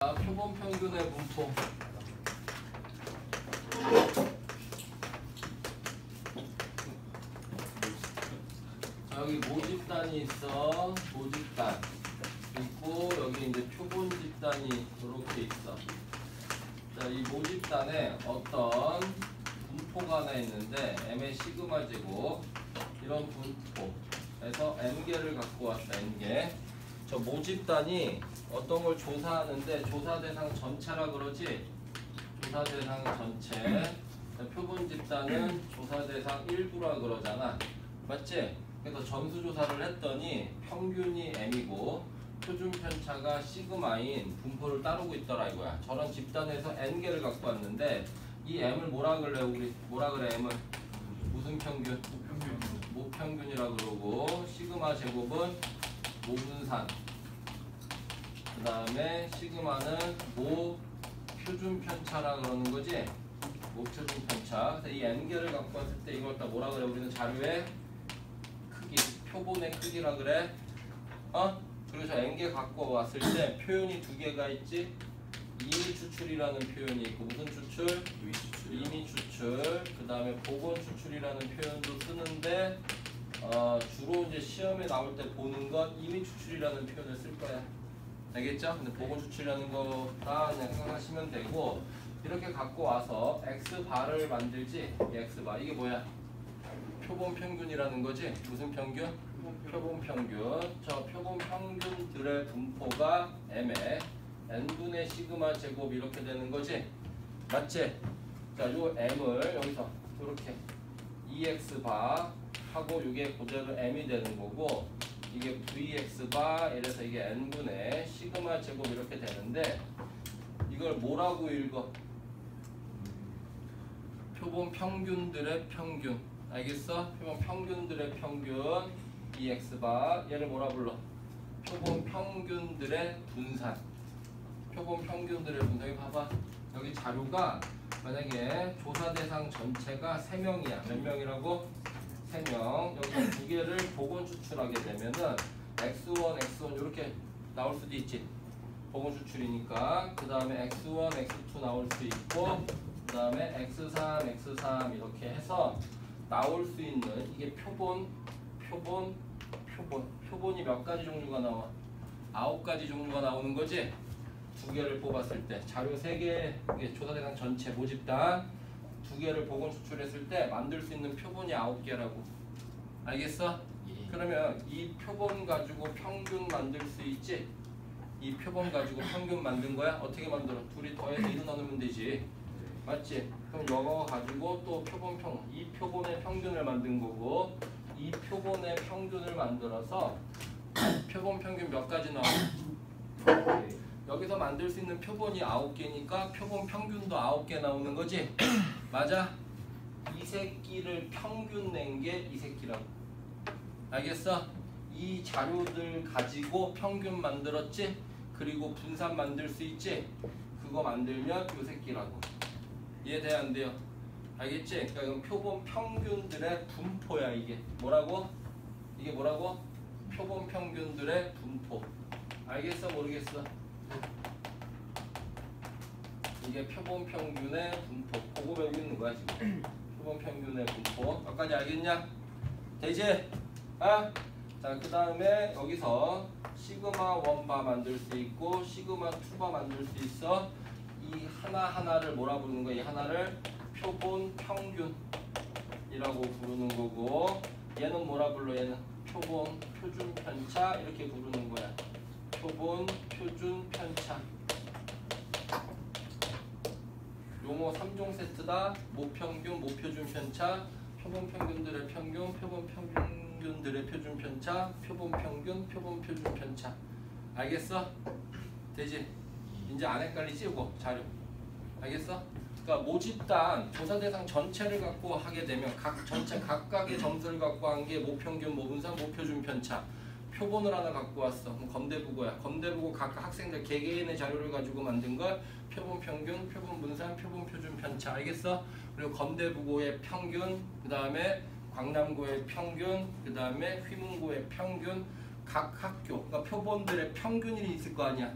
자, 표본 평균의 분포. 자, 여기 모집단이 있어. 모집단. 있고, 여기 이제 표본 집단이 이렇게 있어. 자, 이 모집단에 어떤 분포가 하나 있는데, m의 시그마 제곱, 이런 분포에서 n개를 갖고 왔다, n개. 저 모집단이 어떤 걸 조사하는데 조사 대상 전체라 그러지? 조사 대상 전체. 표본 집단은 조사 대상 일부라 그러잖아. 맞지? 그래서 점수 조사를 했더니 평균이 m이고 표준 편차가 시그마인 분포를 따르고 있더라 이거야. 저런 집단에서 n개를 갖고 왔는데 이 m을 뭐라 그래 우리? 뭐라 그래 m을? 무슨 평균? 모평균이라 그러고 시그마 제곱은 모분산. 그 다음에 시그마는 모 표준 편차라 그러는 거지? 모 표준 편차. 그래서 이 n개를 갖고 왔을 때 이걸 다 뭐라 그래? 우리는 자료의 크기 표본의 크기라 그래? 어? 그리고 저 n개 갖고 왔을 때 표현이 두 개가 있지? 이미 추출이라는 표현이 있고 무슨 추출? 이미 추출 그 다음에 보건 추출이라는 표현도 쓰는데 어, 주로 이제 시험에 나올 때 보는 건 이미 추출이라는 표현을 쓸 거야. 알겠죠? 근데 보건 추출이라는 거 다 그냥 생각하시면 되고 이렇게 갖고 와서 x 바를 만들지 이 x 바 이게 뭐야? 표본 평균이라는 거지 무슨 평균? 표본 평균 저 표본 평균들의 분포가 m에 n분의 시그마 제곱 이렇게 되는 거지 맞지? 자, 요 m을 여기서 이렇게 ex 바 하고 이게 그대로 m이 되는 거고 이게 vx 바 이래서 이게 n분의 시그마 제곱 이렇게 되는데 이걸 뭐라고 읽어? 표본 평균들의 평균 알겠어? 표본 평균들의 평균 ex 바 얘를 뭐라 불러? 표본 평균들의 분산 표본 평균들의 분산 여기 봐봐 여기 자료가 만약에 조사 대상 전체가 3명이야. 몇 명이라고? 3명. 여기서 두 개를 보건 추출하게 되면은 x1, x1 이렇게 나올 수도 있지. 보건 추출이니까. 그 다음에 x1, x2 나올 수 있고 그 다음에 x3, x3 이렇게 해서 나올 수 있는 이게 표본, 표본, 표본. 표본이 몇 가지 종류가 나와? 아홉 가지 종류가 나오는 거지 두 개를 뽑았을 때 자료 세 개 조사 대상 전체 모집단 두 개를 보건 추출했을 때 만들 수 있는 표본이 아홉 개라고 알겠어? 그러면 이 표본 가지고 평균 만들 수 있지? 이 표본 가지고 평균 만든 거야? 어떻게 만들어? 둘이 더해서 1을 나누면 되지 맞지? 그럼 이거 가지고 또 표본 평, 이 표본의 평균을 만든 거고 이 표본의 평균을 만들어서 표본 평균 몇 가지 나와? 여기서 만들 수 있는 표본이 9개니까 표본 평균도 9개 나오는 거지? 맞아? 이 새끼를 평균 낸 게 이 새끼라고 알겠어? 이 자료들 가지고 평균 만들었지? 그리고 분산 만들 수 있지? 그거 만들면 이 새끼라고 이해돼 안 돼요? 알겠지? 그러니까 이건 표본 평균들의 분포야 이게 뭐라고? 이게 뭐라고? 표본 평균들의 분포 알겠어 모르겠어? 이게 표본 평균의 분포 보고 배우고 있는 거야 지금 표본 평균의 분포 몇까지 알겠냐? 되지? 아? 자그 다음에 여기서 시그마 원바 만들 수 있고 시그마 투바 만들 수 있어 이 하나하나를 뭐라 부르는 거야 이 하나를 표본 평균이라고 부르는 거고 얘는 뭐라 불러 얘는 표본 표준 편차 이렇게 부르는 거야 표본 표준 편차 용어 3종 세트다. 모평균 모표준 편차. 표본 평균들의 평균 표본 평균들의 표준 편차. 표본 평균 표본 표준 편차. 알겠어? 되지? 이제 안 헷갈리지 이거? 자료. 알겠어? 그러니까 모집단 조사 대상 전체를 갖고 하게 되면 각 전체 각각의 점수를 갖고 한 게 모평균 모분산 모표준 편차 표본을 하나 갖고 왔어. 그럼 검대부고야. 검대부고 각 학생들 개개인의 자료를 가지고 만든 걸 표본 평균, 표본 분산, 표본 표준 편차. 알겠어? 그리고 검대부고의 평균, 그 다음에 광남고의 평균, 그 다음에 휘문고의 평균, 각 학교, 그러니까 표본들의 평균이 있을 거 아니야.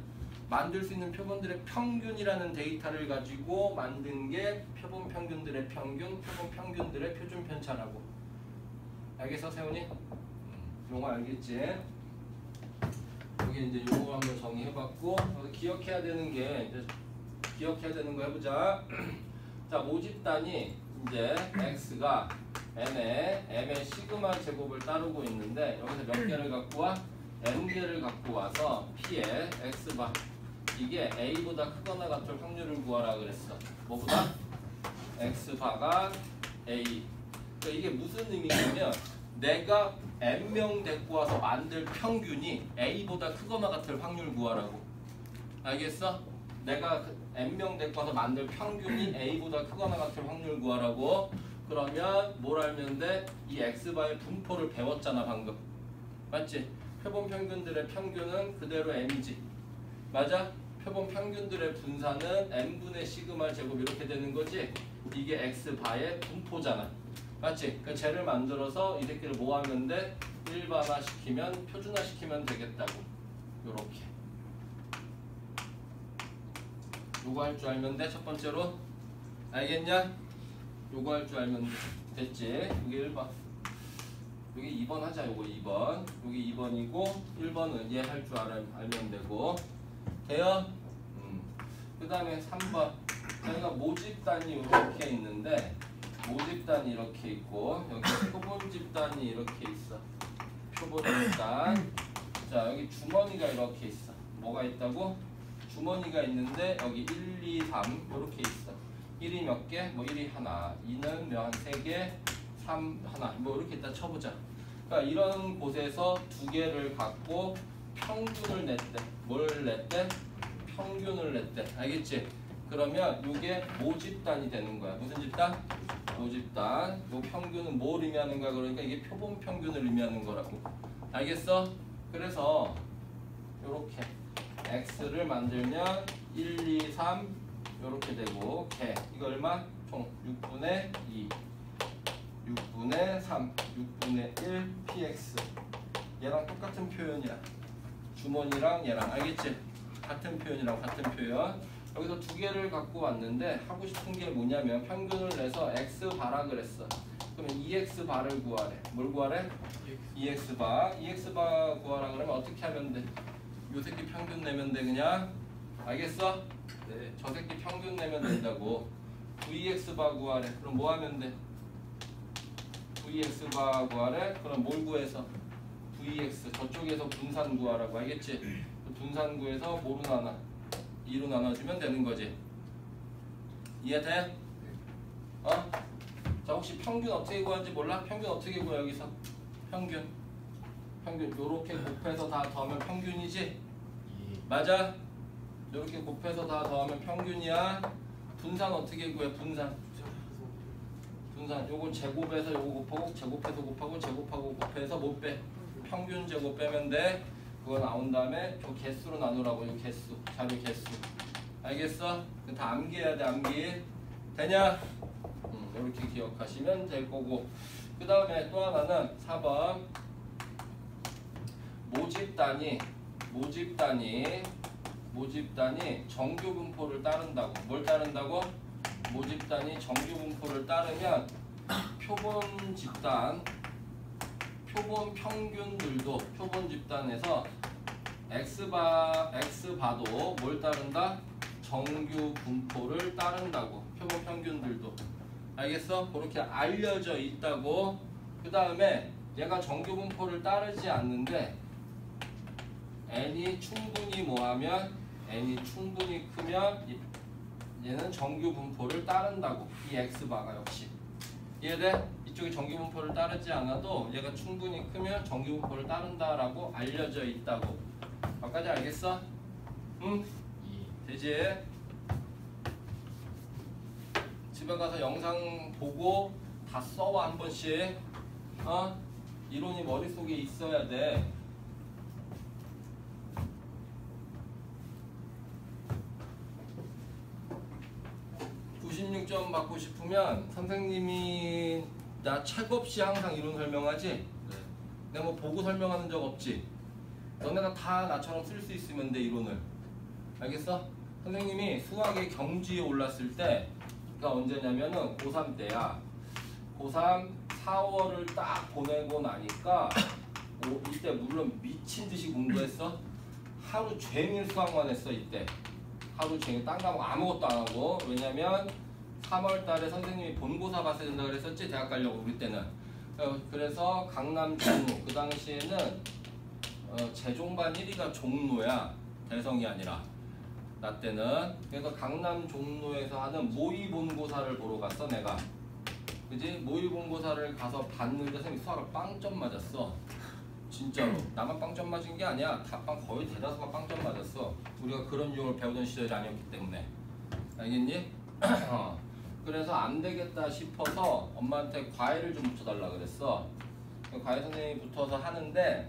만들 수 있는 표본들의 평균이라는 데이터를 가지고 만든 게 표본 평균들의 평균, 표본 평균들의 표준 편차라고. 알겠어, 세훈이? 용어 알겠지? 여기 이제 용어 한번 정의해봤고 여기 기억해야 되는 게 이제 기억해야 되는 거 해보자. 자 모집단이 이제 x가 n의 m의 시그마 제곱을 따르고 있는데 여기서 몇 개를 갖고 와? n 개를 갖고 와서 p의 x바 이게 a보다 크거나 같을 확률을 구하라 그랬어. 뭐보다? x바가 a. 그러니까 이게 무슨 의미냐면 내가 n명 데리고 와서 만들 평균이 a보다 크거나 같을 확률 구하라고. 알겠어? 내가 그 n명 데리고 와서 만들 평균이 a보다 크거나 같을 확률 구하라고. 그러면 뭘 알면 돼? 이 x바의 분포를 배웠잖아 방금. 맞지? 표본 평균들의 평균은 그대로 m이지. 맞아? 표본 평균들의 분산은 n분의 시그마 제곱 이렇게 되는 거지? 이게 x바의 분포잖아. 맞지? 그 쟤를 만들어서 이 새끼를 돼? 일반화 시키면 표준화 시키면 되겠다고. 요렇게. 요거 할 줄 알면 돼. 첫 번째로. 알겠냐? 요거 할 줄 알면 돼. 됐지? 여기 1번. 여기 2번 하자. 요거 2번. 여기 2번이고 1번은 얘 할 줄 알면 되고. 돼요? 음. 그 다음에 3번. 저희가 모집단이 이렇게 있는데 모집단이 이렇게 있고 여기 표본 집단이 이렇게 있어. 표본 집단. 자 여기 주머니가 이렇게 있어. 뭐가 있다고? 주머니가 있는데 여기 1, 2, 3 이렇게 있어. 1이 몇 개? 뭐 1이 하나. 2는 몇한 3개. 3 하나. 뭐 이렇게 일단 쳐보자. 그러니까 이런 곳에서 두 개를 갖고 평균을 냈대. 뭘 냈대? 평균을 냈대. 알겠지? 그러면 이게 모집단이 되는 거야. 무슨 집단? 모집단. 요 평균은 뭘 의미하는 거야? 그러니까 이게 표본 평균을 의미하는 거라고. 알겠어? 그래서 요렇게 x를 만들면 1, 2, 3 요렇게 되고 개 이거 얼마? 총 6분의 2 6분의 3 6분의 1 px 얘랑 똑같은 표현이야 주머니랑 얘랑 알겠지? 같은 표현이랑 같은 표현 여기서 두 개를 갖고 왔는데 하고 싶은 게 뭐냐면 평균을 내서 x 바라 그랬어 그러면 2x 바를 구하래 뭘 구하래? 2x 바 2x 바 구하라 그러면 어떻게 하면 돼? 요 새끼 평균 내면 돼 그냥 알겠어? 네, 저 새끼 평균 내면 된다고 vx 바 구하래 그럼 뭐 하면 돼? vx 바 구하래 그럼 뭘 구해서? vx 저쪽에서 분산 구하라고 알겠지? 그 분산 구해서 나눠? 2로 나눠주면 되는 거지 이해돼? 어? 자 혹시 평균 어떻게 구하는지 몰라? 평균 어떻게 구해 여기서? 평균 평균 요렇게 곱해서 다 더하면 평균이지? 맞아? 요렇게 곱해서 다 더하면 평균이야 분산 어떻게 구해? 분산 분산 요거 제곱해서 요거 곱하고 제곱해서 곱하고 제곱하고 곱해서 못 빼? 평균 제곱 빼면 돼 그거 나온 다음에 저 개수로 나누라고 요 개수 자료 개수 알겠어? 그다 암기해야 돼 암기 되냐? 음, 이렇게 기억하시면 될 거고 그 다음에 또 하나는 4번 모집단이 모집단이 모집단이 정규 분포를 따른다고 뭘 따른다고? 모집단이 정규 분포를 따르면 표본 집단 표본 평균들도 표본 집단에서 x바 x바도 뭘 따른다? 정규 분포를 따른다고 표본 평균들도 알겠어? 그렇게 알려져 있다고 그 다음에 얘가 정규 분포를 따르지 않는데 n이 충분히 뭐하면 n이 충분히 크면 이- 얘는 정규 분포를 따른다고 이 x바가 역시 이해돼? 이쪽이 정규 분포를 따르지 않아도 얘가 충분히 크면 정규 분포를 따른다라고 알려져 있다고 아까지 알겠어? 응? 되지? 집에 가서 영상 보고 다 써와 한 번씩 어? 이론이 머릿속에 있어야 돼 96점 받고 싶으면 선생님이 나 책 없이 항상 이론 설명하지? 내가 뭐 보고 설명하는 적 없지? 너네가 다 나처럼 쓸 수 있으면 돼 이론을 알겠어? 선생님이 수학의 경지에 올랐을 때가 언제냐면은 고3 때야. 고3 4월을 딱 보내고 나니까 오, 이때 물론 미친 듯이 공부했어. 하루 종일 수학만 했어 이때. 하루 종일 딴 과목 아무것도 안 하고 왜냐면 3월 달에 선생님이 본고사 봤어야 된다 그랬었지 대학 가려고 우리 때는. 어, 그래서 강남 종로 그 당시에는 어, 재종반 1위가 종로야. 대성이 아니라. 나 때는. 그래서 강남 종로에서 하는 모의 본고사를 보러 갔어 내가. 그지? 모의 본고사를 가서 봤는데 선생님 수학을 빵점 맞았어. 진짜로. 나만 빵점 맞은 게 아니야. 다빵 거의 대다수가 빵점 맞았어. 우리가 그런 유형을 배우던 시절이 아니었기 때문에. 알겠니? 어. 그래서 안 되겠다 싶어서 엄마한테 과외를 좀 붙여달라 그랬어 과외 선생님이 붙어서 하는데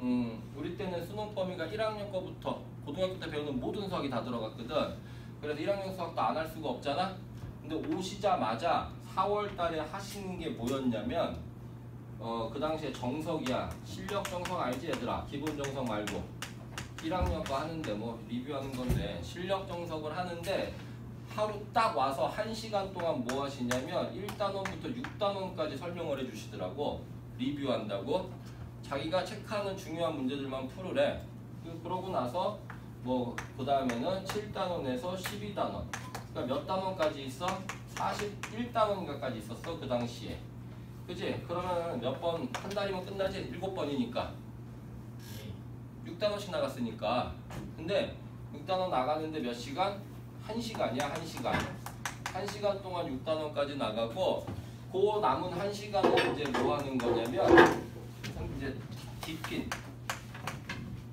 음, 우리 때는 수능 범위가 1학년 거부터 고등학교 때 배우는 모든 수학이 다 들어갔거든. 그래서 1학년 수학도 안 할 수가 없잖아. 근데 오시자마자 4월 달에 하시는 게 뭐였냐면 어, 그 당시에 정석이야. 실력 정석 알지 얘들아? 기본 정석 말고 1학년 거 하는데 뭐 리뷰하는 건데 실력 정석을 하는데 하루 딱 와서 1시간 동안 뭐 하시냐면 1단원부터 6단원까지 설명을 해주시더라고. 리뷰한다고. 자기가 체크하는 중요한 문제들만 풀으래. 그- 그러고 나서 뭐 그 다음에는 7단원에서 12단원. 그러니까 몇 단원까지 있어? 41단원인가까지 있었어 그 당시에. 그지? 그러면 몇 번 한 달이면 끝나지? 7번이니까. 6단원씩 나갔으니까. 근데 6단원 나가는데 몇 시간? 1시간이야 1시간. 1시간 동안 6단원까지 나가고 그 남은 1시간은 이제 뭐 하는 거냐면 이제 디핀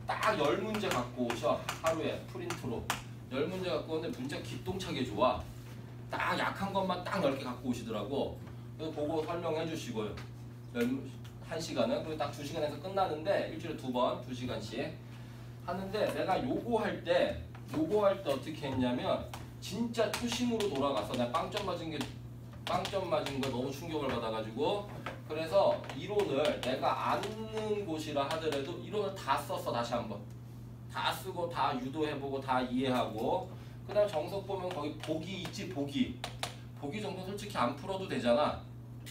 딱열 문제 갖고 오셔 하루에 프린트로. 열 문제 갖고 오는데 문제 기똥차게 좋아. 딱 약한 것만 딱 넓게 갖고 오시더라고. 그래서 보고 설명해 주시고요. 열, 한 시간은. 그리고 딱두 시간에서 끝나는데 일주일에 두번두 시간씩 하는데 내가 요거 할때 요거 할 때 어떻게 했냐면 진짜 초심으로 돌아가서 내가 빵점 맞은 게 빵점 맞은 거 너무 충격을 받아가지고 그래서 이론을 내가 아는 곳이라 하더라도 이론을 다 썼어 다시 한번. 다 쓰고 다 유도해보고 다 이해하고. 그 다음 정석 보면 거기 보기 있지 보기. 보기 정도 솔직히 안 풀어도 되잖아.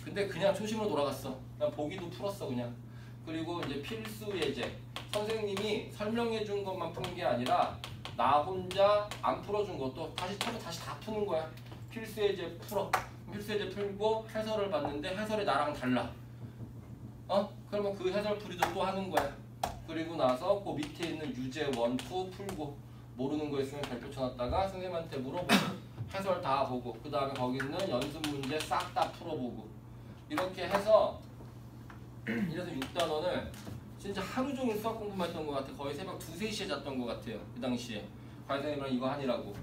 근데 그냥 초심으로 돌아갔어. 그냥 보기도 풀었어 그냥 그리고 이제 필수 예제. 선생님이 설명해 준 것만 푸는 게 아니라 나 혼자 안 풀어준 것도 다시 쳐서 다시 다 푸는 거야. 필수 예제 풀어. 필수 예제 풀고 해설을 봤는데 해설이 나랑 달라. 어? 그러면 그 해설 풀이도 또 하는 거야. 그리고 나서 그 밑에 있는 유제 원투 풀고 모르는 거 있으면 발표 쳐놨다가 선생님한테 물어보고 해설 다 보고 그 다음에 거기 있는 연습 문제 싹 다 풀어보고 이렇게 해서 이래서 6단원을 진짜 하루 종일 수학 공부만 했던 것 같아. 거의 새벽 2, 3시에 잤던 것 같아요 그 당시에. 과외 선생님이랑 이거 하니라고.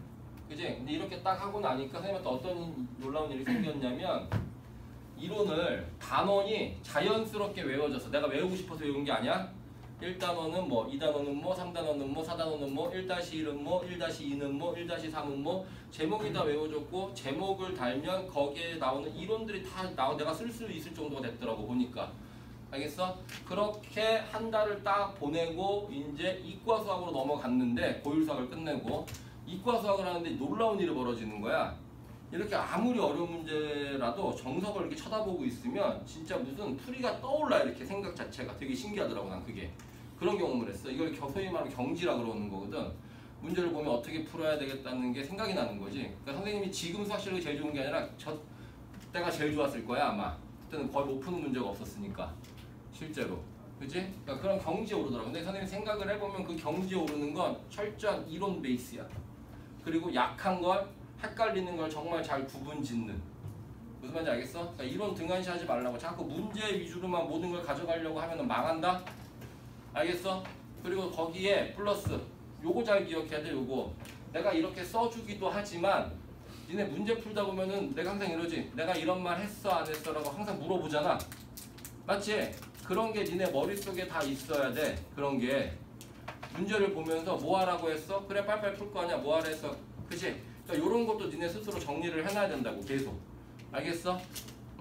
그지? 근데 이렇게 딱 하고 나니까 선생님한테 어떤 놀라운 일이 생겼냐면 이론을 단원이 자연스럽게 외워져서 내가 외우고 싶어서 외운 게 아니야. 1단원은 뭐, 2단원은 뭐, 3단원은 뭐, 4단원은 뭐, 1-1은 뭐, 1-2는 뭐, 1-3은 뭐 제목이 다 외워졌고 제목을 달면 거기에 나오는 이론들이 다 나오 내가 쓸 수 있을 정도가 됐더라고 보니까 알겠어? 그렇게 한 달을 딱 보내고 이제 이과 수학으로 넘어갔는데 고율 수학을 끝내고 이과 수학을 하는데 놀라운 일이 벌어지는 거야. 이렇게 아무리 어려운 문제라도 정석을 이렇게 쳐다보고 있으면 진짜 무슨 풀이가 떠올라 이렇게 생각 자체가 되게 신기하더라고 난 그게. 그런 경험을 했어. 이걸 겨- 소위 말하는 경지라 그러는 거거든. 문제를 보면 어떻게 풀어야 되겠다는 게 생각이 나는 거지. 그러니까 선생님이 지금 수학 실력이 제일 좋은 게 아니라 저 때가 제일 좋았을 거야 아마. 그때는 거의 못 푸는 문제가 없었으니까 실제로 그지? 그러니까 그런 경지에 오르더라고 근데 선생님 생각을 해보면 그 경지에 오르는 건 철저한 이론 베이스야 그리고 약한 걸 헷갈리는 걸 정말 잘 구분 짓는 무슨 말인지 알겠어? 그러니까 이론 등한시 하지 말라고 자꾸 문제 위주로만 모든 걸 가져가려고 하면 망한다? 알겠어? 그리고 거기에 플러스 요거 잘 기억해야 돼 요거 내가 이렇게 써주기도 하지만 니네 문제 풀다 보면은 내가 항상 이러지 내가 이런 말 했어 안 했어 라고 항상 물어보잖아 맞지? 그런 게 니네 머릿속에 다 있어야 돼 그런 게 문제를 보면서 뭐 하라고 했어? 그래 빨리빨리 풀거 아니야 뭐 하라 했어 그치? 그러니까 이런 것도 니네 스스로 정리를 해놔야 된다고 계속 알겠어?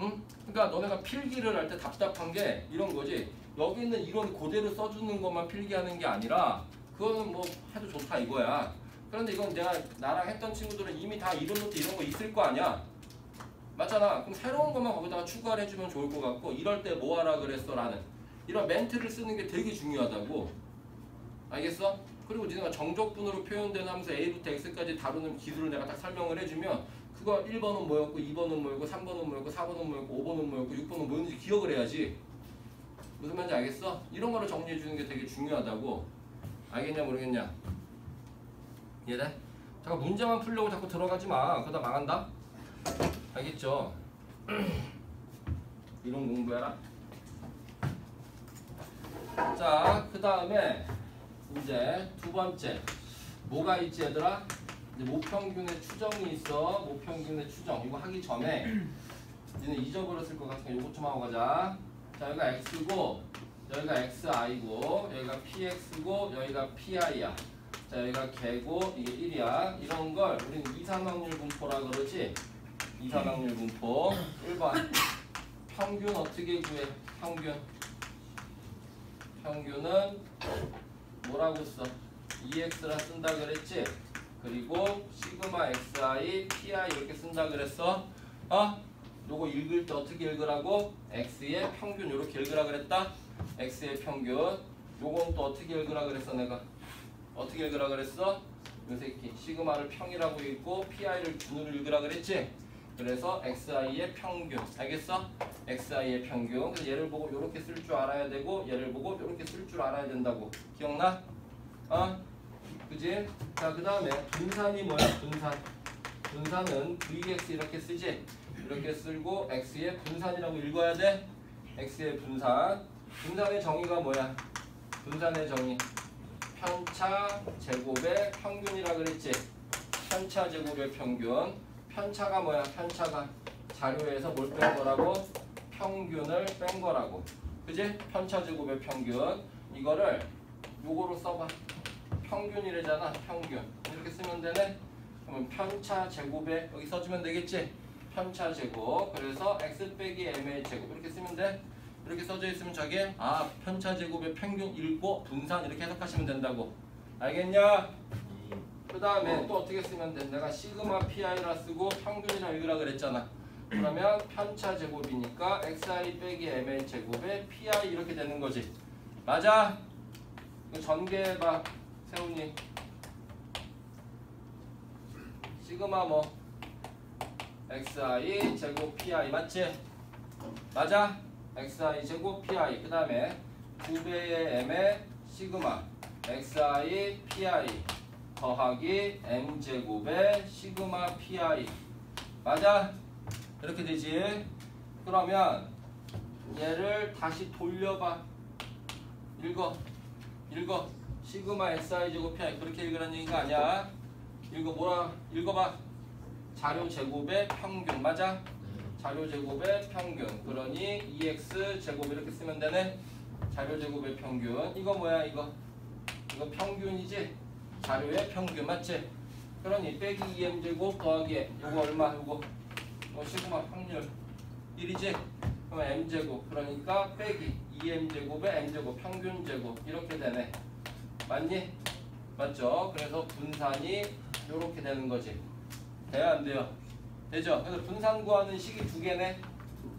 응? 그러니까 너네가 필기를 할 때 답답한 게 이런 거지 여기 있는 이론 그대로 써주는 것만 필기하는 게 아니라 그거는 뭐 해도 좋다 이거야 그런데 이건 내가 나랑 했던 친구들은 이미 다 이론 노트 이런 거 있을 거 아니야. 맞잖아. 그럼 새로운 것만 거기다가 추가를 해주면 좋을 것 같고 이럴 때 뭐 하라 그랬어 라는 이런 멘트를 쓰는 게 되게 중요하다고. 알겠어? 그리고 니네가 정적분으로 표현되는 하면서 A부터 X까지 다루는 기술을 내가 딱 설명을 해주면 그거 1번은 뭐였고 2번은 뭐였고 3번은 뭐였고 4번은 뭐였고 5번은 뭐였고 6번은 뭐였는지 기억을 해야지. 무슨 말인지 알겠어? 이런 거를 정리해 주는 게 되게 중요하다고. 알겠냐 모르겠냐? 이해돼? 잠깐 문제만 풀려고 자꾸 들어가지 마. 그러다 망한다. 알겠죠? 이런 공부해라. 자, 그 다음에 이제 두 번째 뭐가 있지 얘들아? 이제 모평균의 추정이 있어. 모평균의 추정. 이거 하기 전에 니는 잊어버렸을 것 같으니까 이것 좀 하고 가자. 자, 여기가 x고 여기가 xi고 여기가 px고 여기가 pi야. 자, 여기가 개고 이게 1이야. 이런 걸 우리는 이산확률 분포라 그러지. 이산확률 분포 1번 평균 어떻게 구해? 평균 평균은 뭐라고 써? EX라 쓴다 그랬지? 그리고 시그마 XI, PI 이렇게 쓴다 그랬어? 어? 요거 읽을 때 어떻게 읽으라고? X의 평균 이렇게 읽으라 그랬다? X의 평균 요건 또 어떻게 읽으라 그랬어 내가? 어떻게 읽으라 그랬어? 요 새끼 시그마를 평이라고 읽고 PI를 균으로 읽으라 그랬지? 그래서 XI의 평균. 알겠어? XI의 평균. 그래서 얘를 보고 이렇게 쓸 줄 알아야 되고 얘를 보고 이렇게 쓸 줄 알아야 된다고. 기억나? 어? 그지? 자 그 다음에 분산이 뭐야? 분산. 분산은 VX 이렇게 쓰지? 이렇게 쓸고 X의 분산이라고 읽어야 돼? X의 분산. 분산의 정의가 뭐야? 분산의 정의. 편차 제곱의 평균이라 그랬지? 편차 제곱의 평균 편차가 뭐야? 편차가 자료에서 뭘 뺀 거라고? 평균을 뺀 거라고. 그지? 편차 제곱의 평균. 이거를 요거로 써봐. 평균이래잖아 평균. 이렇게 쓰면 되네? 그러면 편차 제곱에 여기 써주면 되겠지? 편차 제곱. 그래서 x 빼기 m의 제곱. 이렇게 쓰면 돼? 이렇게 써져 있으면 저게 아 편차 제곱의 평균 읽고 분산 이렇게 해석하시면 된다고. 알겠냐? 그 다음에 또 어떻게 쓰면 돼? 내가 시그마 pi라 쓰고 평균이라 읽으라 그랬잖아 그러면 편차 제곱이니까 xi 빼기 m의 제곱에 pi 이렇게 되는 거지 맞아? 이거 전개해봐 세훈이 시그마 뭐 xi 제곱 pi 맞지? 맞아? xi 제곱 pi 그 다음에 2배의 m의 시그마 xi pi 더하기 m제곱의 시그마 pi. 맞아? 이렇게 되지? 그러면 얘를 다시 돌려봐. 읽어. 읽어. 시그마 xi 제곱 pi. 그렇게 읽으라는 얘기가 아니야. 읽어 뭐라? 읽어봐. 자료 제곱의 평균. 맞아? 자료 제곱의 평균. 그러니 2x 제곱 이렇게 쓰면 되네. 자료 제곱의 평균. 이거 뭐야 이거? 이거 평균이지 자료의 평균 맞지? 그러니 빼기 2m 제곱 더하기 요거 얼마? 요거? 어, 시그마 확률 1이지? 그러면 m 제곱. 그러니까 빼기 2m 제곱의 m 제곱 평균 제곱. 이렇게 되네. 맞니? 맞죠? 그래서 분산이 이렇게 되는 거지. 돼요? 안 돼요? 되죠? 그래서 분산 구하는 식이 두 개네.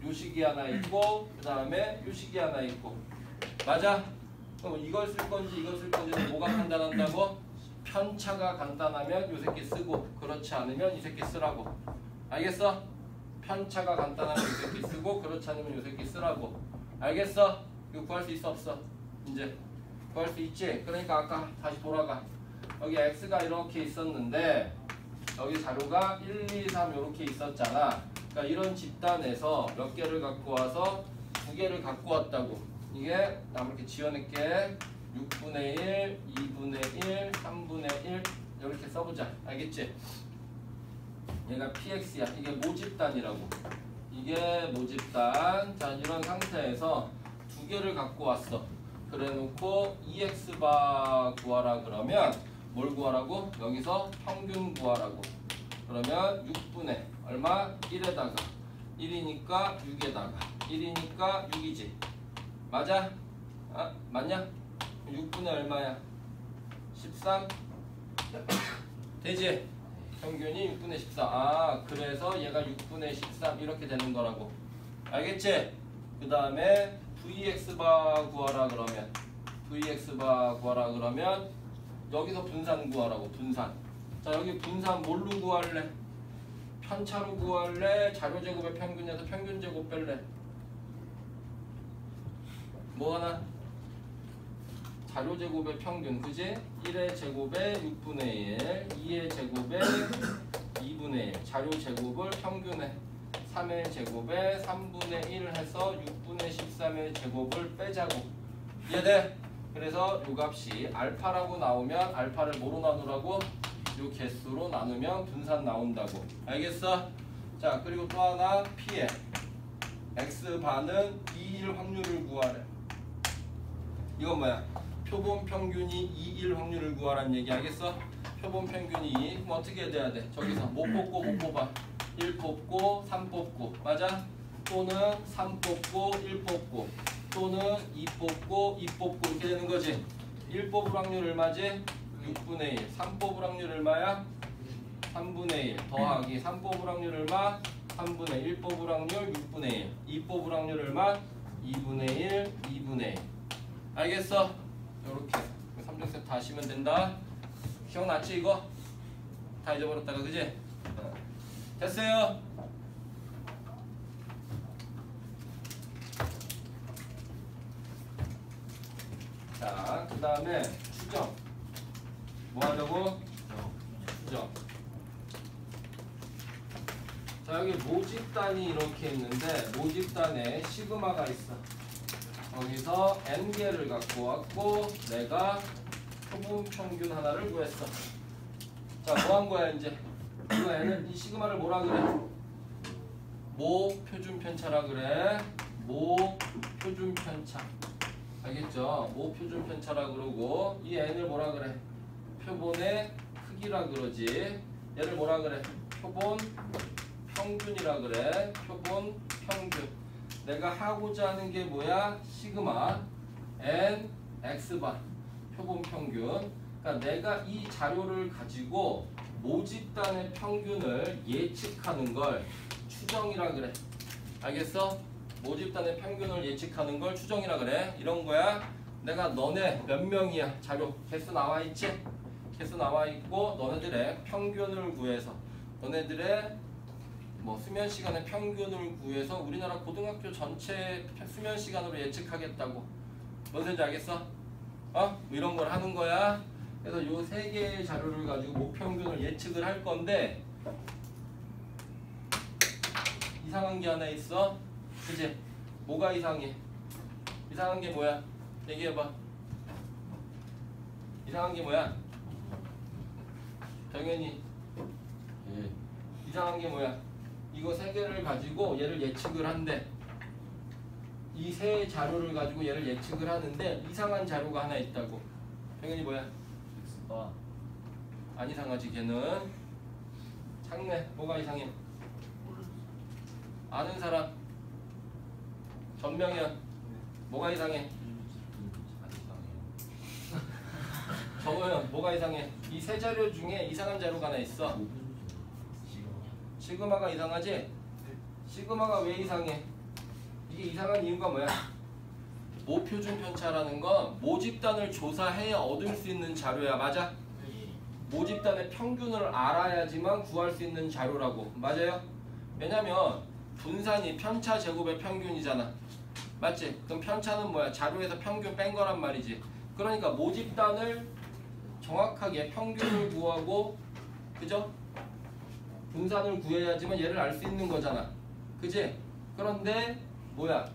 요 식이 하나 있고 그 다음에 요 식이 하나 있고. 맞아? 그럼 이걸 쓸 건지 이걸 쓸 건지 뭐가 간단한다고? 편차가 간단하면 요 새끼 쓰고 그렇지 않으면 이 새끼 쓰라고 알겠어? 편차가 간단하면 이 새끼 쓰고 그렇지 않으면 요 새끼 쓰라고 알겠어? 이거 구할 수 있어 없어? 이제 구할 수 있지? 그러니까 아까 다시 돌아가 여기 x가 이렇게 있었는데 여기 자료가 1, 2, 3 이렇게 있었잖아. 그러니까 이런 집단에서 몇 개를 갖고 와서 두 개를 갖고 왔다고. 이게 나 이렇게 지어낼게. 6분의 1, 2분의 1, 3분의 1 이렇게 써보자. 알겠지? 얘가 px야. 이게 모집단이라고. 이게 모집단. 자 이런 상태에서 두 개를 갖고 왔어. 그래놓고 EX바 구하라 그러면 뭘 구하라고? 여기서 평균 구하라고. 그러면 6분의 얼마? 1에다가 1이니까 6에다가 1이니까 6이지. 맞아? 아, 맞냐? 6분의 얼마야? 13? 되지? 평균이 6분의 14. 아, 그래서 얘가 6분의 13 이렇게 되는 거라고. 알겠지? 그 다음에 VX바 구하라 그러면 VX바 구하라 그러면 여기서 분산 구하라고 분산. 자, 여기 분산 뭘로 구할래? 편차로 구할래? 자료 제곱의 평균에서 평균 제곱 뺄래? 뭐 하나? 자료 제곱의 평균, 그지? 1의 제곱에 6분의 1, 2의 제곱에 2분의 1, 자료 제곱을 평균에 3의 제곱에 3분의 1 해서 6분의 13의 제곱을 빼자고. 이해돼? 그래서 요 값이 알파라고 나오면 알파를 뭐로 나누라고? 요 개수로 나누면 분산 나온다고. 알겠어? 자, 그리고 또 하나 P에 X반은 2일 확률을 구하래. 이건 뭐야? 표본 평균이 2일 확률을 구하라는 얘기 알겠어? 표본 평균이 2. 그럼 어떻게 돼야 돼? 저기서 못 뽑고 못 뽑아. 1 뽑고 3 뽑고 맞아? 또는 3 뽑고 1 뽑고 또는 2 뽑고 2 뽑고 이렇게 되는 거지. 1 뽑을 확률 얼마지? 6분의 1. 3 뽑을 확률 얼마야? 3분의 1 더하기 3 뽑을 확률 얼마? 3분의 1 뽑을 확률 6분의 1 2 뽑을 확률 얼마? 2분의 1 2분의 1 알겠어? 요렇게 3종 세트 다 하시면 된다 기억났지 이거? 다 잊어버렸다가 그지? 어. 됐어요 자 그 다음에 추정 뭐 하자고? 추정 자 여기 모집단이 이렇게 있는데 모집단에 시그마가 있어 거기서 n개를 갖고 왔고 내가 표본 평균 하나를 구했어 자 뭐 한 거야 이제 이거 n은 이 시그마를 뭐라 그래? 모 표준 편차라 그래 모 표준 편차 알겠죠? 모 표준 편차라 그러고 이 n을 뭐라 그래? 표본의 크기라 그러지 얘를 뭐라 그래? 표본 평균이라 그래. 표본 평균. 내가 하고자 하는 게 뭐야? 시그마 n x반 표본 평균. 그러니까 내가 이 자료를 가지고 모집단의 평균을 예측하는 걸 추정이라 그래. 알겠어? 모집단의 평균을 예측하는 걸 추정이라 그래. 이런 거야. 내가 너네 몇 명이야? 자료 개수 나와 있지? 개수 나와 있고 너네들의 평균을 구해서 너네들의 뭐 수면 시간의 평균을 구해서 우리나라 고등학교 전체 수면 시간으로 예측하겠다고 뭔지 알겠어? 어? 뭐 이런 걸 하는 거야. 그래서 요 세 개의 자료를 가지고 목평균을 예측을 할 건데 이상한 게 하나 있어. 그지? 뭐가 이상해? 이상한 게 뭐야? 얘기해봐. 이상한 게 뭐야? 당연히 예. 이상한 게 뭐야? 이거 세 개를 가지고 얘를 예측을 한대. 이 세 자료를 가지고 얘를 예측을 하는데 이상한 자료가 하나 있다고. 당연히 뭐야? 아, 안 이상하지 걔는. 창래 뭐가 이상해? 아는 사람. 전명현 뭐가 이상해? 정호연 뭐가 이상해? 이 세 자료 중에 이상한 자료가 하나 있어. 시그마가 이상하지? 시그마가 왜 이상해? 이게 이상한 이유가 뭐야? 모표준 편차라는 건 모집단을 조사해야 얻을 수 있는 자료야 맞아? 모집단의 평균을 알아야지만 구할 수 있는 자료라고 맞아요? 왜냐면 분산이 편차 제곱의 평균이잖아 맞지? 그럼 편차는 뭐야? 자료에서 평균 뺀 거란 말이지 그러니까 모집단을 정확하게 평균을 구하고 그죠? 분산을 구해야지만 얘를 알 수 있는 거잖아. 그지? 그런데 뭐야?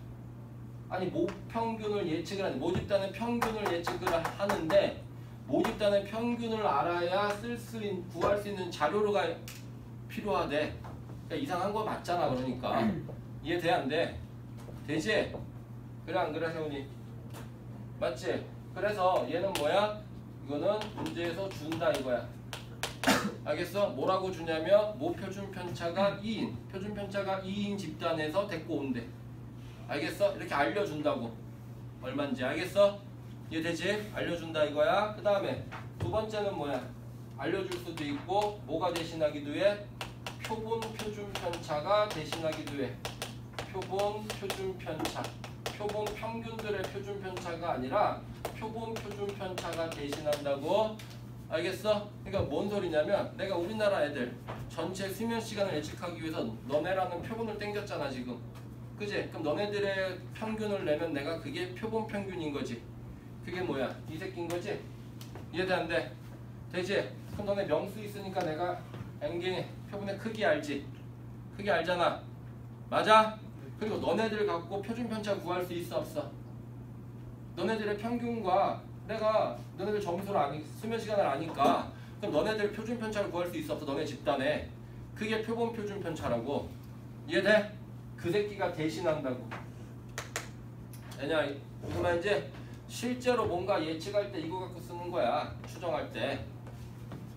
아니 모평균을 예측을 하는 모집단의 평균을 예측을 하는데 모집단의 평균을 알아야 쓸수 있는 구할 수 있는 자료가 필요하대. 그러니까 이상한 거 맞잖아. 그러니까 이해 돼 안 돼? 되지? 그래 안 그래 세훈이? 맞지? 그래서 얘는 뭐야? 이거는 문제에서 준다 이거야. 알겠어? 뭐라고 주냐면 모 표준 편차가 2인 표준 편차가 2인 집단에서 데리고 온대 알겠어? 이렇게 알려준다고 얼마인지 알겠어? 이해되지? 알려준다 이거야 그 다음에 두 번째는 뭐야? 알려줄 수도 있고 뭐가 대신하기도 해? 표본 표준 편차가 대신하기도 해. 표본 표준 편차. 표본 평균들의 표준 편차가 아니라 표본 표준 편차가 대신한다고 알겠어? 그러니까 뭔 소리냐면 내가 우리나라 애들 전체 수면 시간을 예측하기 위해서 너네라는 표본을 땡겼잖아 지금 그지? 그럼 너네들의 평균을 내면 내가 그게 표본 평균인 거지 그게 뭐야? 이 새끼인 거지? 이해되는데? 되지? 그럼 너네 명수 있으니까 내가 앵기 표본의 크기 알지? 크기 알잖아 맞아? 그리고 너네들 갖고 표준 편차 구할 수 있어 없어? 너네들의 평균과 내가 너네들 점수를 아니 수면 시간을 아니까 그럼 너네들 표준 편차를 구할 수 있어 없어? 너네 집단에 그게 표본 표준 편차라고 이해돼? 그 새끼가 대신한다고 왜냐 그러면 이제 실제로 뭔가 예측할 때 이거 갖고 쓰는 거야 추정할 때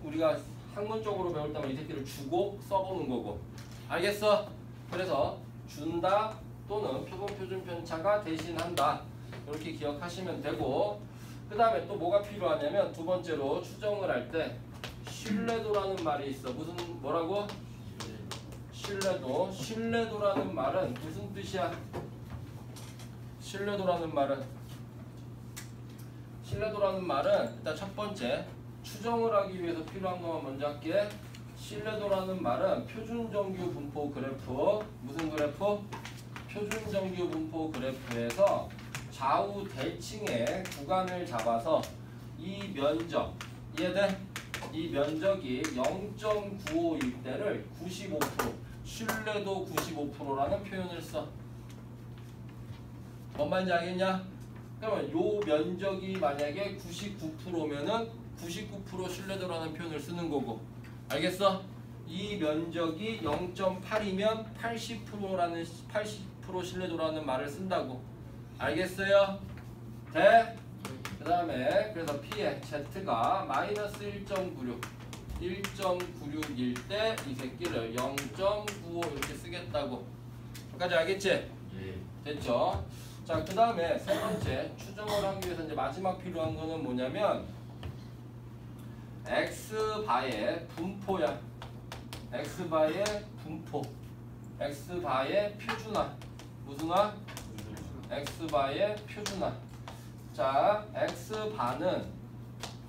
우리가 학문적으로 배울 때만 이 새끼를 주고 써보는 거고 알겠어? 그래서 준다 또는 표본 표준 편차가 대신한다 이렇게 기억하시면 되고 그 다음에 또 뭐가 필요하냐면 두 번째로 추정을 할 때 신뢰도라는 말이 있어 무슨 뭐라고? 신뢰도 신뢰도라는 말은 무슨 뜻이야? 신뢰도라는 말은 신뢰도라는 말은 일단 첫 번째 추정을 하기 위해서 필요한 것만 먼저 할게 신뢰도라는 말은 표준 정규 분포 그래프 무슨 그래프? 표준 정규 분포 그래프에서 좌우 대칭의 구간을 잡아서 이 면적 이해돼? 이 면적이 0.95일 때를 95% 신뢰도 95%라는 표현을 써. 뭔 말인지 알겠냐? 그러면 요 면적이 만약에 99%면은 99% 신뢰도라는 표현을 쓰는 거고 알겠어? 이 면적이 0.8이면 80%라는 80% 신뢰도라는 말을 쓴다고 알겠어요? 돼? 그 다음에 그래서 P의 Z가 마이너스 1.96 1.96일 때 이 새끼를 0.95 이렇게 쓰겠다고 여기까지 알겠지? 예. 됐죠? 자, 그 다음에 세 번째 추정을 하기 위해서 이제 마지막 필요한 거는 뭐냐면 x바의 분포야. x바의 분포. x바의 표준화. 무슨 화? X바의 표준화. 자, x바는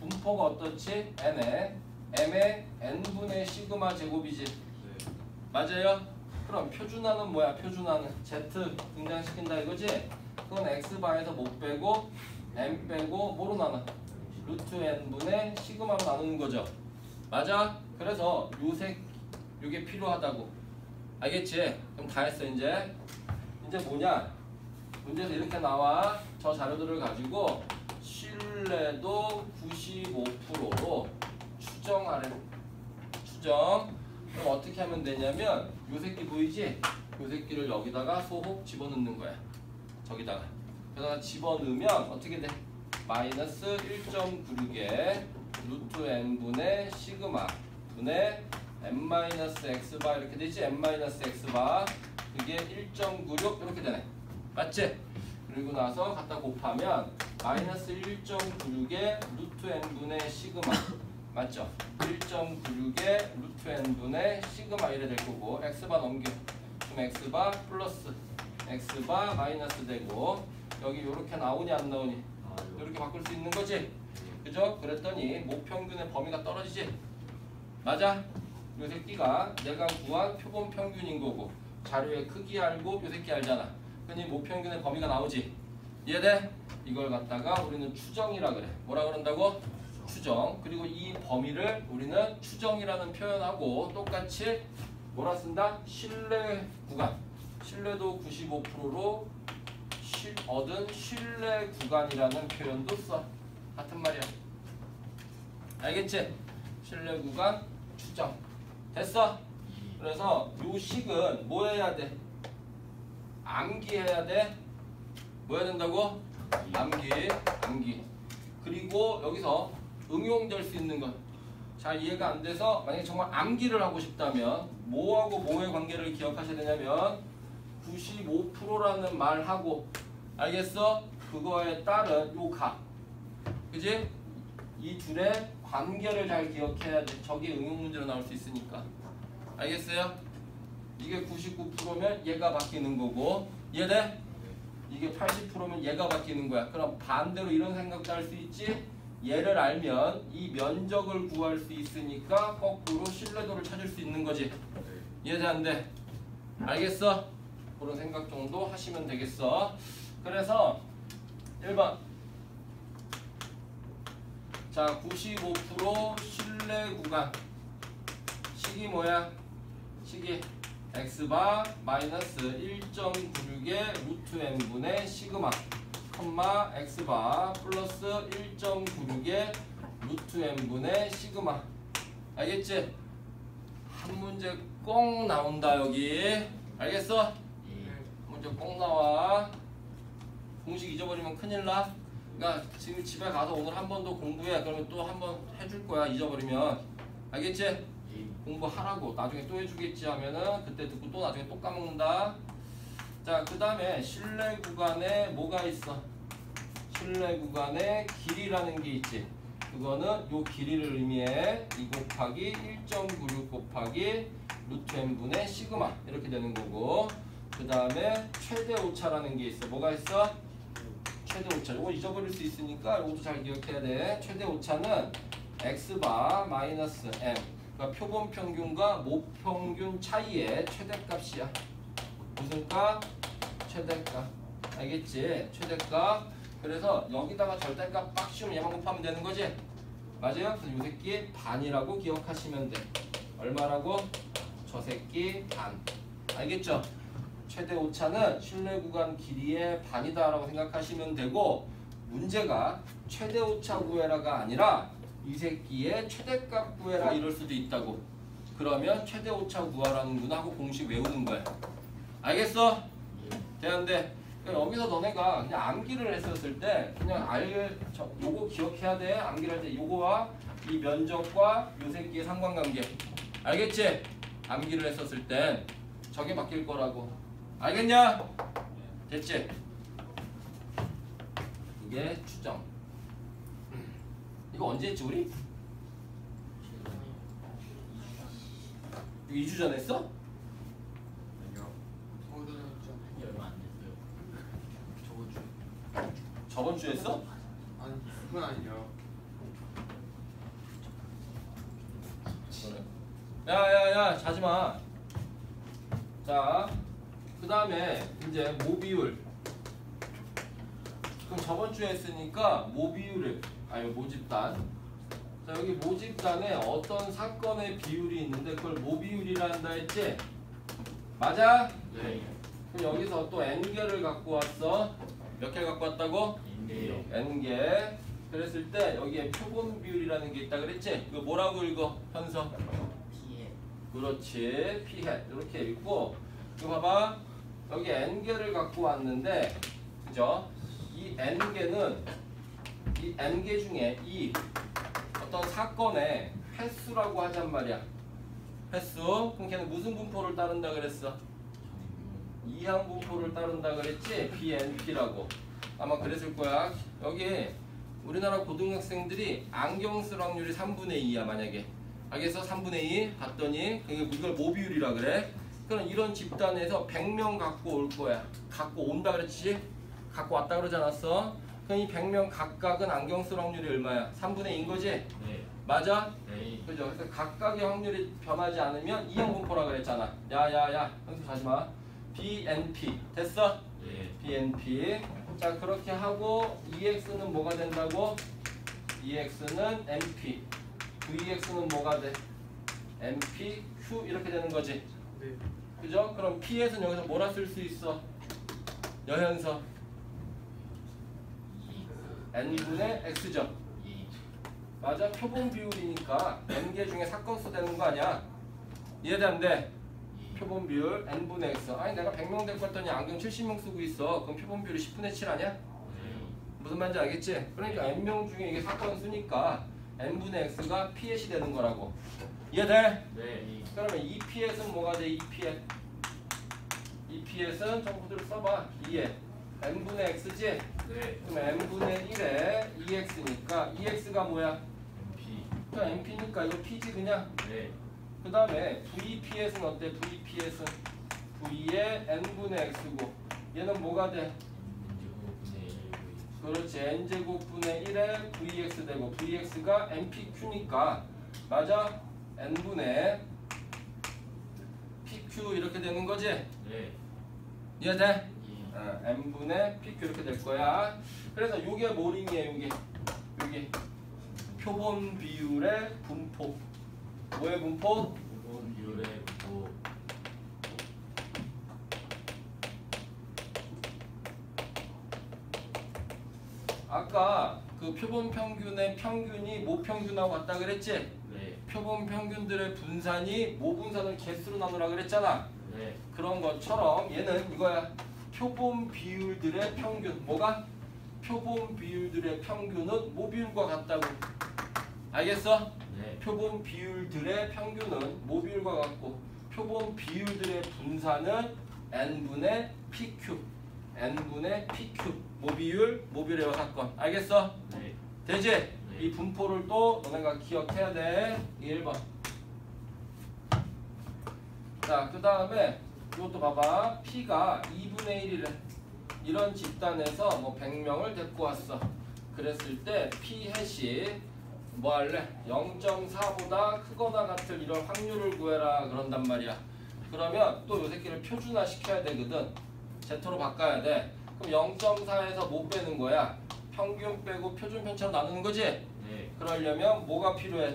분포가 어떻지? n에 m의 n분의 시그마 제곱이지. 맞아요? 그럼 표준화는 뭐야? 표준화는 z 등장시킨다 이거지? 그건 x바에서 못 빼고 m 빼고 뭐로 나눠? 루트 n분의 시그마로 나누는 거죠. 맞아? 그래서 요색 요게 필요하다고. 알겠지? 그럼 다 했어 이제. 이제 뭐냐? 문제에서 이렇게 나와. 저 자료들을 가지고 신뢰도 95%로 추정하래. 추정. 그럼 어떻게 하면 되냐면 요 새끼 보이지? 요 새끼를 여기다가 소호 집어넣는 거야. 저기다가. 그래서 집어넣으면 어떻게 돼? 마이너스 1.96에 루트 n분의 시그마 분의 n 마이너스 x바 이렇게 되지? n 마이너스 x바 그게 1.96 이렇게 되네. 맞지? 그리고 나서 갖다 곱하면 마이너스 1.96에 루트 n분의 시그마 맞죠? 1.96에 루트 n분의 시그마 이래 될 거고 x바 넘겨 그럼 x바 플러스 x바 마이너스 되고 여기 이렇게 나오니 안 나오니 아, 이렇게 바꿀 수 있는 거지 그죠? 그랬더니 모평균의 범위가 떨어지지 맞아? 요 새끼가 내가 구한 표본 평균인 거고 자료의 크기 알고 요 새끼 알잖아 그니 모평균의 범위가 나오지 이해돼? 이걸 갖다가 우리는 추정이라 그래 뭐라 그런다고? 추정 그리고 이 범위를 우리는 추정이라는 표현하고 똑같이 뭐라 쓴다? 신뢰 구간 신뢰도 95%로 얻은 신뢰 구간이라는 표현도 써 같은 말이야 알겠지? 신뢰 구간 추정 됐어? 그래서 요 식은 뭐 해야 돼? 암기해야 돼? 뭐 해야 된다고? 암기 암기 그리고 여기서 응용될 수 있는 것. 잘 이해가 안 돼서 만약에 정말 암기를 하고 싶다면 뭐하고 뭐의 관계를 기억하셔야 되냐면 95%라는 말하고 알겠어? 그거에 따른 요 각. 그지? 이 둘의 관계를 잘 기억해야 돼. 저게 응용 문제로 나올 수 있으니까. 알겠어요? 이게 99%면 얘가 바뀌는 거고 이해돼? 이게 80%면 얘가 바뀌는 거야. 그럼 반대로 이런 생각도 할 수 있지? 얘를 알면 이 면적을 구할 수 있으니까 거꾸로 신뢰도를 찾을 수 있는 거지. 이해돼 안 돼? 알겠어? 그런 생각 정도 하시면 되겠어. 그래서 1번 자, 95% 신뢰 구간 식이 뭐야? 식이 x바 마이너스 1.96의 루트 n분의 시그마 컴마 x바 플러스 1.96의 루트 n분의 시그마 알겠지? 한 문제 꼭 나온다 여기 알겠어? 예. 문제 꼭 나와 공식 잊어버리면 큰일 나 그러니까 지금 집에 가서 오늘 한 번 더 공부해 그러면 또 한 번 해줄 거야 잊어버리면 알겠지? 예. 공부하라고 나중에 또 해주겠지 하면은 그때 듣고 또 나중에 또 까먹는다. 자 그 다음에 실내 구간에 뭐가 있어? 실내 구간에 길이라는 게 있지. 그거는 요 길이를 의미해 2 곱하기 1.96 곱하기 루트 n분의 시그마. 이렇게 되는 거고. 그 다음에 최대 오차라는 게 있어. 뭐가 있어? 최대 오차. 이거 잊어버릴 수 있으니까 이것도 잘 기억해야 돼. 최대 오차는 x바 마이너스 m 그러니까 표본 평균과 모평균 차이의 최대값이야 무슨 값? 최대값 알겠지? 최대값 그래서 여기다가 절대값 빡 씌우면 얘만 곱하면 되는 거지? 맞아요? 그래서 이 새끼 반이라고 기억하시면 돼 얼마라고? 저 새끼 반 알겠죠? 최대 오차는 실내 구간 길이의 반이다라고 생각하시면 되고 문제가 최대 오차 구해라가 아니라 이 새끼의 최대값 구해라 이럴 수도 있다고 그러면 최대 오차 구하라는구나 하고 공식 외우는 거야 알겠어? 그러니까 여기서 너네가 그냥 암기를 했었을 때 그냥 알 저, 요거 기억해야 돼 암기를 할 때 요거와 이 면적과 요 새끼의 상관관계 알겠지? 암기를 했었을 땐 저게 바뀔 거라고 알겠냐? 됐지? 이게 추정 이거 언제 했지 우리? 이거 2주 전에 했어? 얼마 안 됐어요. 저번 주. 저번 주에 했어? 아니 그건 아니에요. 야야야 자지마 자 그 다음에 이제 모비율 그럼 저번 주에 했으니까 모비율을 아니 모집단 자 여기 모집단에 어떤 사건의 비율이 있는데 그걸 모비율이라 한다 했지 맞아? 네. 그럼 여기서 또 n개를 갖고 왔어 몇 개를 갖고 왔다고? n개 그랬을 때 여기에 표본 비율이라는 게 있다 그랬지? 이거 뭐라고 읽어 현서? 피해. 그렇지 피해 이렇게 읽고 이거 봐봐 여기 n개를 갖고 왔는데 그죠 이 n개는 이 n개 중에 이 어떤 사건의 횟수라고 하잔 말이야. 횟수? 그럼 걔는 무슨 분포를 따른다 그랬어? 이항 분포를 따른다 그랬지? BNP라고. 아마 그랬을 거야. 여기 우리나라 고등학생들이 안경 쓸 확률이 3분의 2야 만약에. 알겠어? 3분의 2 봤더니 그게 이걸 모비율이라 그래. 그럼 이런 집단에서 100명 갖고 올 거야. 갖고 온다 그랬지? 갖고 왔다 그러지 않았어? 그럼 이 100명 각각은 안경 쓸 확률이 얼마야? 3분의 2인 거지? 네. 맞아? 네. 그죠? 그래서 각각의 확률이 변하지 않으면 이형 분포라 그랬잖아 야야야 현수 가지 마 BNP 됐어? 네. BNP 자 그렇게 하고 EX는 뭐가 된다고? EX는 NP VX는 뭐가 돼? NP, Q 이렇게 되는 거지 네. 그죠? 그럼 P에서는 여기서 뭐라 쓸 수 있어? 여현서 이. N분의 X죠 이. 맞아 표본 비율이니까 N개 중에 사건 수 되는 거 아니야 이해돼 안 돼? 이. 표본 비율 N분의 X 아니 내가 100명 데리고 왔더니 안경 70명 쓰고 있어 그럼 표본 비율이 10분의 7 아니야? 네. 무슨 말인지 알겠지? 그러니까 n명 중에 이게 사건 수니까 n분의 x가 ps이 되는 거라고 이해돼? 네. 그러면 이 ps는 뭐가 돼? 이 ps 이 ps는 정보들을 써봐 2에 n분의 x지? 네. 그럼 n분의 1에 2x니까 2x가 뭐야? MP. 그냥 NP니까 이거 P지 그냥 네. 그 다음에 VPS는 어때? VPS는 V의 N분의 X고 얘는 뭐가 돼? 그렇지 N제곱분의 1에 VX 되고 VX가 NPQ니까 맞아? N분의 PQ 이렇게 되는 거지? 네. 이해돼? 예. 어, n분의 pq 이렇게 될 거야. 그래서 요게 모링이에요. 요게 요게 표본 비율의 분포. 뭐의 분포? 부분 비율의 뭐 아까 그 표본 평균의 평균이 모 평균하고 같다 그랬지? 네. 표본 평균들의 분산이 모 분산을 개수로 나누라 그랬잖아. 네. 그런 것처럼 얘는 이거야. 표본 비율들의 평균. 뭐가? 표본 비율들의 평균은 모 비율과 같다고. 알겠어? 네. 표본 비율들의 평균은 모비율과 같고 표본 비율들의 분산은 n분의 pq n분의 pq 모비율 모비율과 같건 알겠어? 네. 되지? 이 분포를 또 너네가 기억해야 돼 1번 자그 다음에 이것도 봐봐 p가 2분의 1이래 이런 집단에서 뭐 100명을 데리고 왔어 그랬을 때 p 해시 뭐 할래? 0.4보다 크거나 같을 이런 확률을 구해라 그런단 말이야. 그러면 또 요 새끼를 표준화 시켜야 되거든. 제토로 바꿔야 돼. 그럼 0.4에서 못 빼는 거야. 평균 빼고 표준 편차로 나누는 거지? 네. 그러려면 뭐가 필요해?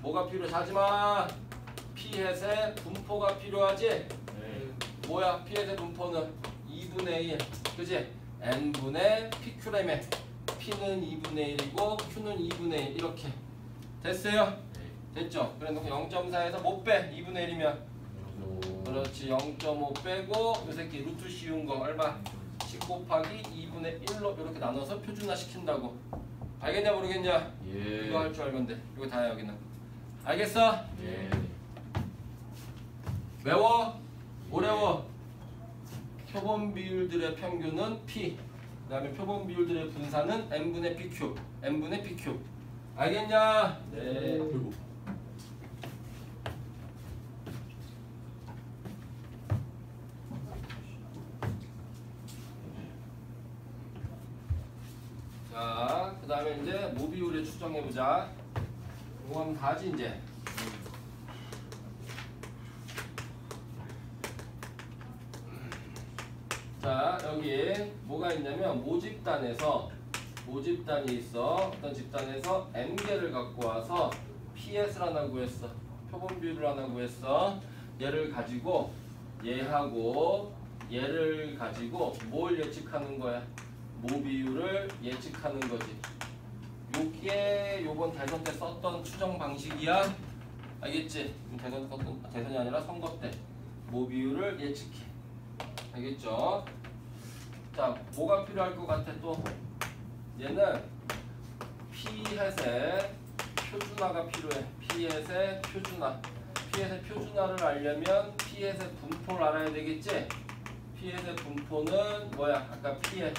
뭐가 필요해? 자지마. 피햇의 분포가 필요하지? 네. 뭐야? 피햇의 분포는 2분의 1. 그지? n분의 pq라며. p는 2분의 1이고 q는 2분의 1 이렇게 됐어요? 네. 됐죠? 그래 놓고 0.4에서 못 빼. 2분의 1이면 오. 그렇지 0.5 빼고 요 새끼 루트 씌운 거 얼마? 10 곱하기 2분의 1로 이렇게 나눠서 표준화 시킨다고 알겠냐 모르겠냐? 예. 이거 할 줄 알면 돼 이거 다야 여기는 알겠어? 예. 외워? 어려워? 표본 비율들의 평균은 P 그 다음에 표본 비율들의 분산은 N분의 PQ N분의 PQ 알겠냐? 네. 자, 그 다음에 이제 모비율을 추정해보자. 이건 다지 이제 자 여기 뭐가 있냐면 모집단에서 모집단이 있어. 어떤 집단에서 n개를 갖고 와서 PS를 하나 구했어. 표본 비율을 하나 구했어. 얘를 가지고 얘하고 얘를 가지고 뭘 예측하는 거야? 모 비율을 예측하는 거지. 요게 요번 대선 때 썼던 추정 방식이야. 알겠지? 대선 썼던 대선이 아니라 선거 때 모 비율을 예측해 알겠죠? 자, 뭐가 필요할 것 같아 또? 얘는 P햇의 표준화가 필요해. P햇의 표준화. P햇의 표준화를 알려면 P햇의 분포를 알아야 되겠지? P햇의 분포는 뭐야? 아까 P의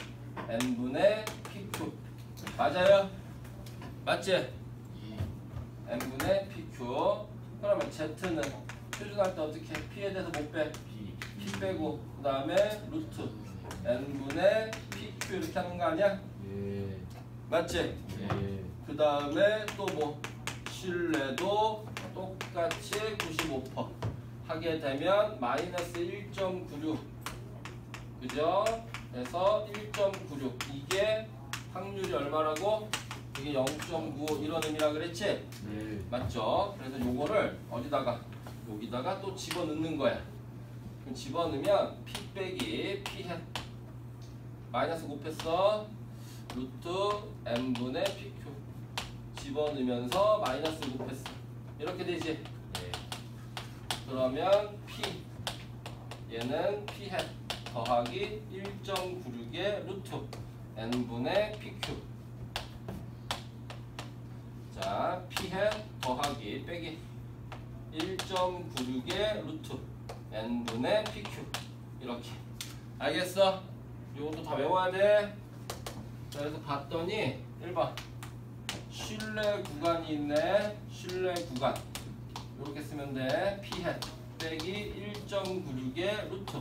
n분의 PQ. 맞아요? 맞지? 예. n분의 PQ. 그러면 Z는 표준할 때 어떻게 해? P에 대해서 못 빼. P. 빼고 그 다음에 루트 n분의 pq 이렇게 하는 거 아니야? 예. 맞지? 예. 그 다음에 또뭐 신뢰도 똑같이 95% 하게 되면 마이너스 1.96 그죠? 그래서 1.96 이게 확률이 얼마라고? 이게 0.95 이런 의미라 그랬지? 네. 맞죠? 그래서 요거를 어디다가 여기다가 또 집어넣는 거야. 그럼 집어넣으면 p 빼기 p 해 마이너스 곱했어 루트 n분의 pq 집어넣으면서 마이너스 곱했어 이렇게 되지. 네. 그러면 p 얘는 p 해 더하기 1.96의 루트 n분의 pq 자, p해 더하기 빼기 1.96의 루트 n분의 pq 이렇게 알겠어? 이것도 다 외워야 돼. 자, 그래서 봤더니 1번 신뢰 구간이 있네. 신뢰 구간. 이렇게 쓰면 돼. p hat 빼기 1.96의 루트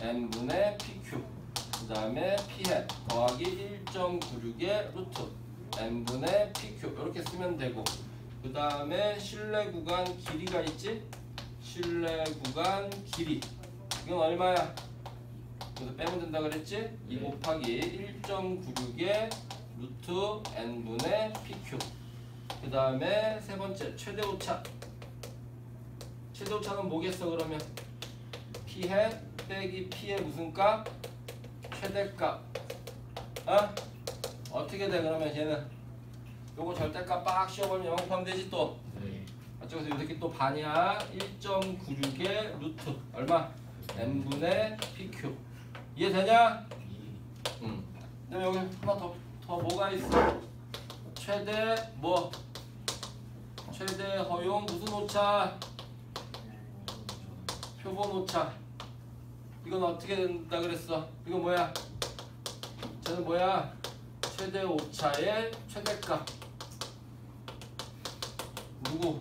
n분의 pq. 그 다음에 p hat 더하기 1.96의 루트 n분의 pq. 이렇게 쓰면 되고. 그 다음에 신뢰 구간 길이가 있지? 신뢰 구간 길이. 이건 얼마야? 그래서 빼면 된다 그랬지? 2 네. 곱하기 1.96의 루트 n분의 pq 그 다음에 세 번째 최대 오차 최대 오차는 뭐겠어 그러면 p해 빼기 p의 무슨 값? 최대값 어? 어떻게 돼 그러면 얘는 요거 절대값 빡 씌워버리면 영업하면 되지 또 네. 저기서 요 새끼 또 반이야 1.96의 루트 얼마? n분의 pq 이해되냐? 응. 그다음에 여기 하나 더, 더 뭐가 있어? 최대 뭐? 최대 허용 무슨 오차? 표본 오차. 이건 어떻게 된다 그랬어? 이건 뭐야? 쟤는 뭐야? 최대 오차의 최대값. 누구?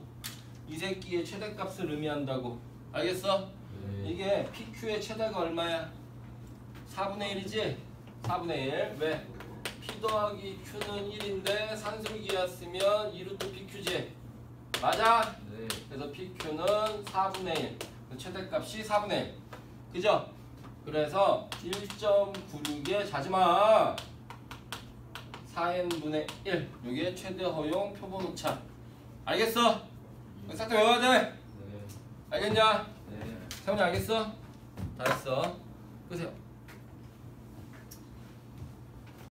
이 새끼의 최대값을 의미한다고. 알겠어? 네. 이게 PQ의 최대가 얼마야? 4분의 1이지? 4분의 1. 왜? P 더하기 Q는 1인데 산술기였으면 2루트 PQ지. 맞아? 네. 그래서 PQ는 4분의 1. 그 최대값이 4분의 1. 그죠? 그래서 1.96에 자지마. 4n분의 1. 이게 최대 허용 표본 오차. 알겠어? 싹다 외워야 돼. 네. 알겠냐? 네. 세훈이 알겠어? 잘했어. 끄세요.